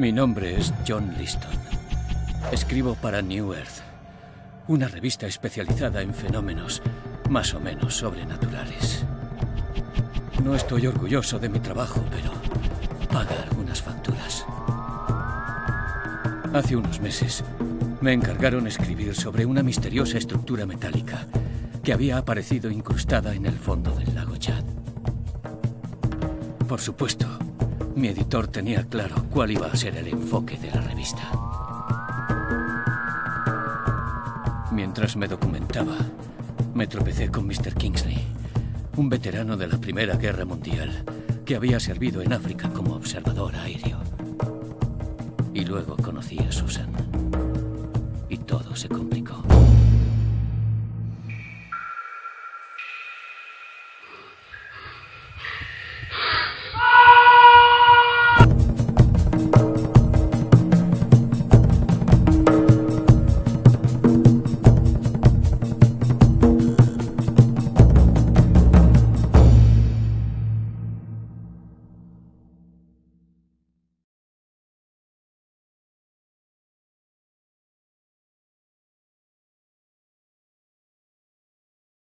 Mi nombre es John Liston. Escribo para New Earth, una revista especializada en fenómenos más o menos sobrenaturales. No estoy orgulloso de mi trabajo, pero paga algunas facturas. Hace unos meses me encargaron escribir sobre una misteriosa estructura metálica que había aparecido incrustada en el fondo del lago Chad. Por supuesto, mi editor tenía claro cuál iba a ser el enfoque de la revista. Mientras me documentaba, me tropecé con Mr. Kingsley, un veterano de la Primera Guerra Mundial que había servido en África como observador aéreo. Y luego conocí a Susan. Y todo se complicó.